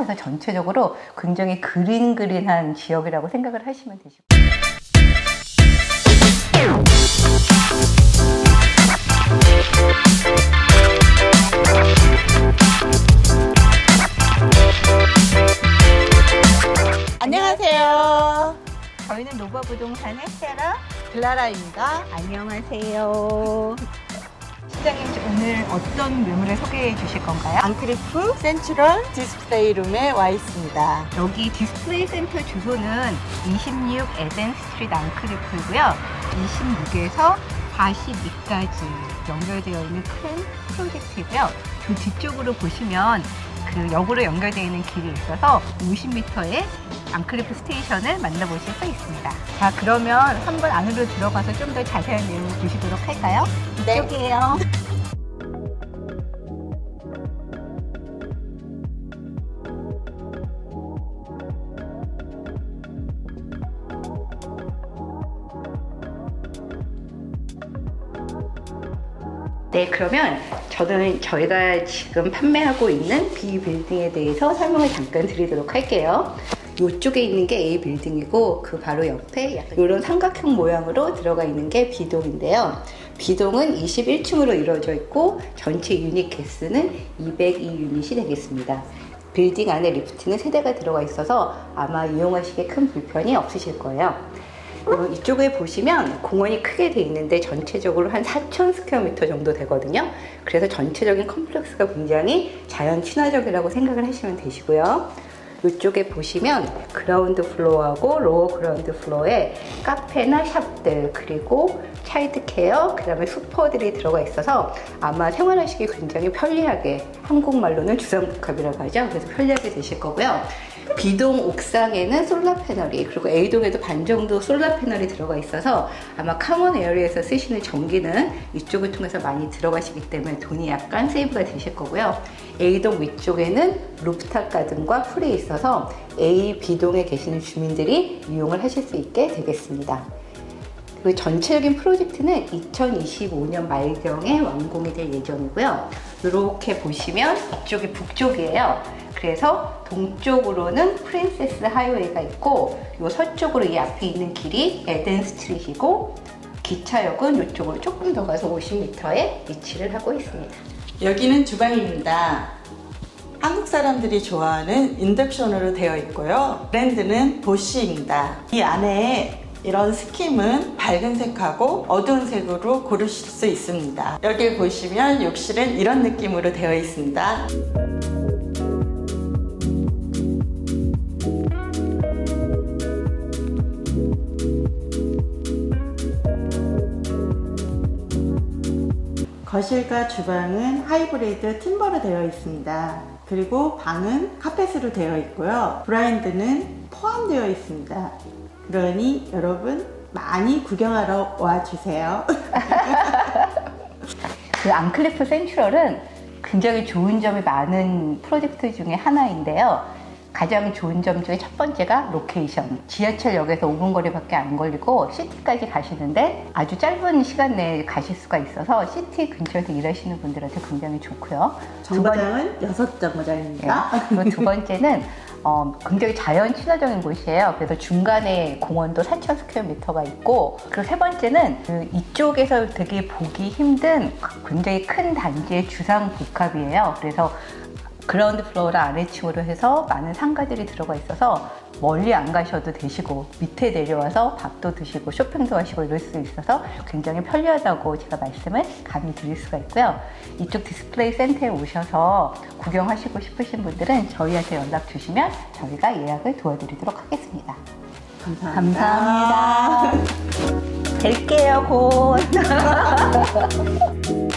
그래서 전체적으로 굉장히 green green한 지역이라고 생각을 하시면 되시고. 안녕하세요. 저희는 노바 부동산의 세라 클라라입니다. 안녕하세요. 실장님 오늘 어떤 매물을 소개해 주실 건가요? Arncliffe Central 디스플레이 룸에 와 있습니다. 여기 디스플레이 센터 주소는 26 Eden Street Arncliffe고요. 26에서 42까지 연결되어 있는 큰 프로젝트이고요. 그 뒤쪽으로 보시면 그 역으로 연결되어 있는 길이 있어서 50m의 Arncliffe Station을 만나보실 수 있습니다. 자, 그러면 한번 안으로 들어가서 좀 더 자세한 내용을 보시도록 할까요? 네. 이쪽이에요. 네, 그러면 저는 저희가 지금 판매하고 있는 B 빌딩에 대해서 설명을 잠깐 드리도록 할게요. 이쪽에 있는 게 A 빌딩이고 그 바로 옆에 이런 삼각형 모양으로 들어가 있는 게 B동인데요. B동은 21층으로 이루어져 있고 전체 유닛 개수는 202 유닛이 되겠습니다. 빌딩 안에 리프트는 세 대가 들어가 있어서 아마 이용하시기에 큰 불편이 없으실 거예요. 어, 이쪽에 보시면 공원이 크게 돼 있는데 전체적으로 한 4천 square meter 정도 되거든요. 그래서 전체적인 complex가 굉장히 자연 친화적이라고 생각을 하시면 되시고요. 이쪽에 보시면 ground floor하고 lower ground floor에 카페나 샵들 그리고 childcare 그 다음에 슈퍼들이 들어가 있어서 아마 생활하시기 굉장히 편리하게 한국말로는 주상복합이라고 하죠. 그래서 편리하게 되실 거고요. B동 옥상에는 solar panel이 그리고 A동에도 반 정도 solar panel이 들어가 있어서 아마 common area에서 쓰시는 전기는 이쪽을 통해서 많이 들어가시기 때문에 돈이 약간 save가 되실 거고요. A동 위쪽에는 rooftop garden과 pool이 있어서 A, B동에 계시는 주민들이 이용을 하실 수 있게 되겠습니다. 그 전체적인 프로젝트는 2025년 말경에 완공이 될 예정이고요. 이렇게 보시면 이쪽이 북쪽이에요. 그래서 동쪽으로는 프린세스 하이웨이가 있고 요 서쪽으로 이 앞에 있는 길이 에덴 스트릿이고 기차역은 이쪽으로 조금 더 가서 50m에 위치를 하고 있습니다. 여기는 주방입니다. 한국 사람들이 좋아하는 인덕션으로 되어 있고요. 브랜드는 보쉬입니다. 이 안에 이런 스킴은 밝은 색하고 어두운 색으로 고르실 수 있습니다. 여기 보시면 욕실은 이런 느낌으로 되어 있습니다. 거실과 주방은 hybrid timber로 되어 있습니다. 그리고 방은 카펫으로 되어 있고요. 블라인드는 포함되어 있습니다. 그러니 여러분 많이 구경하러 와주세요. 그 Arncliffe Central은 굉장히 좋은 점이 많은 프로젝트 중에 하나인데요. 가장 좋은 점 중에 첫 번째가 location. 지하철역에서 5분 거리밖에 안 걸리고 city까지 가시는데 아주 짧은 시간 내에 가실 수가 있어서 city 근처에서 일하시는 분들한테 굉장히 좋고요. 정거장은 여섯 정거장입니다. 네. 그리고 두 번째는 어, 굉장히 자연 친화적인 곳이에요. 그래서 중간에 공원도 4천 square meter가 있고 그리고 세 번째는 그 이쪽에서 되게 보기 힘든 굉장히 큰 단지의 주상 복합이에요. 그래서 ground floor를 아래층으로 해서 많은 상가들이 들어가 있어서 멀리 안 가셔도 되시고 밑에 내려와서 밥도 드시고 쇼핑도 하시고 이럴 수 있어서 굉장히 편리하다고 제가 말씀을 감히 드릴 수가 있고요. 이쪽 디스플레이 센터에 오셔서 구경하시고 싶으신 분들은 저희한테 연락 주시면 저희가 예약을 도와드리도록 하겠습니다. 감사합니다. 감사합니다. 뵐게요, 곧.